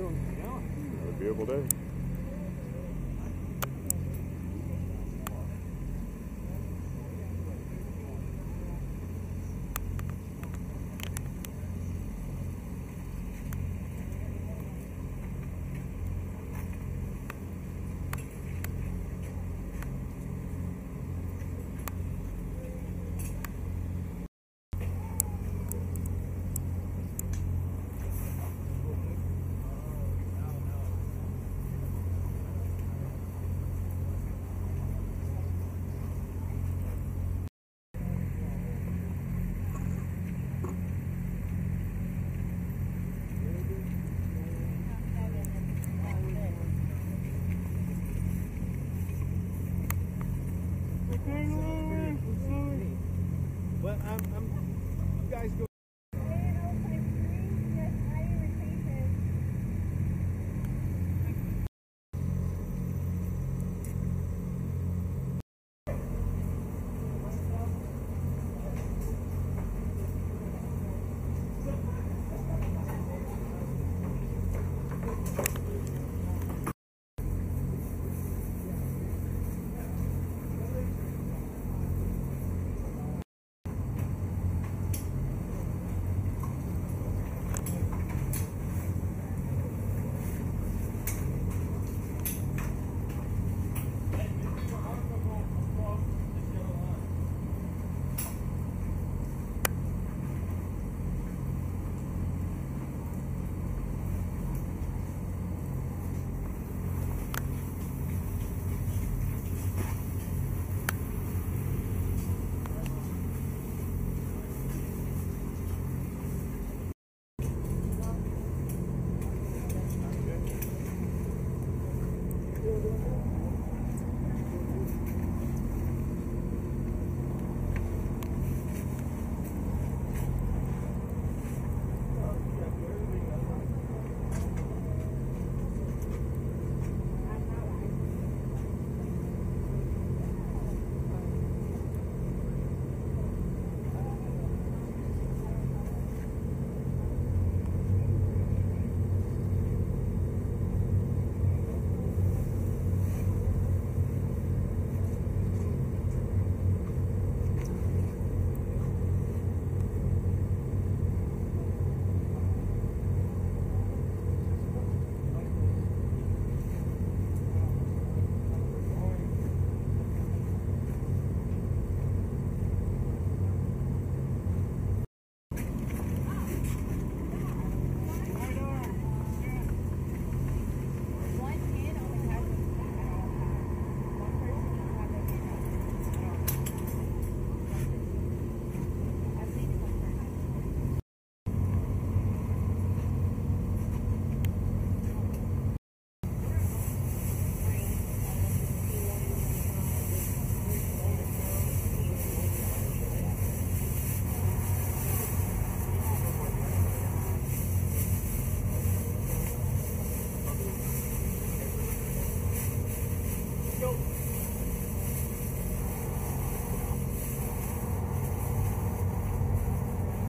doing. Yeah. What a beautiful day. But I'm, I'm, you guys go.